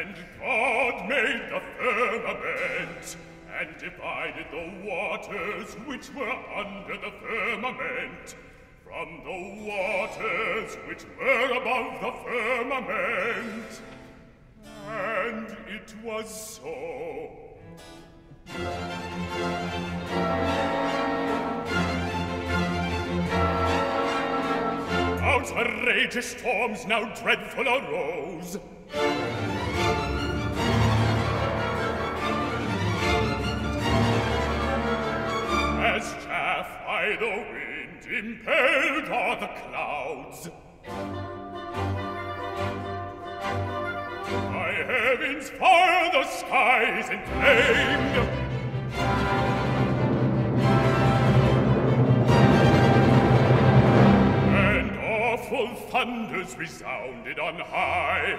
And God made the firmament and divided the waters which were under the firmament from the waters which were above the firmament. And it was so. Outrageous storms now dreadful arose. As chaff by the wind impelled are the clouds. By heaven's fire the skies inflamed. And awful thunders resounded on high.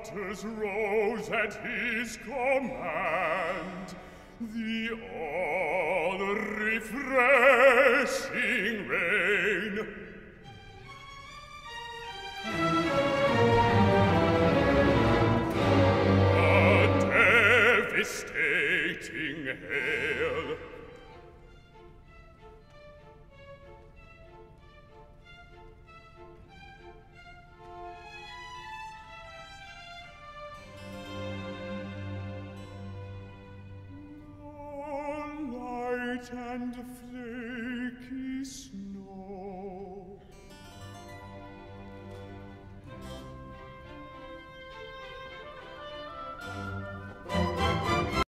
waters rose at his command, the all-refreshing rain. A devastating hail, and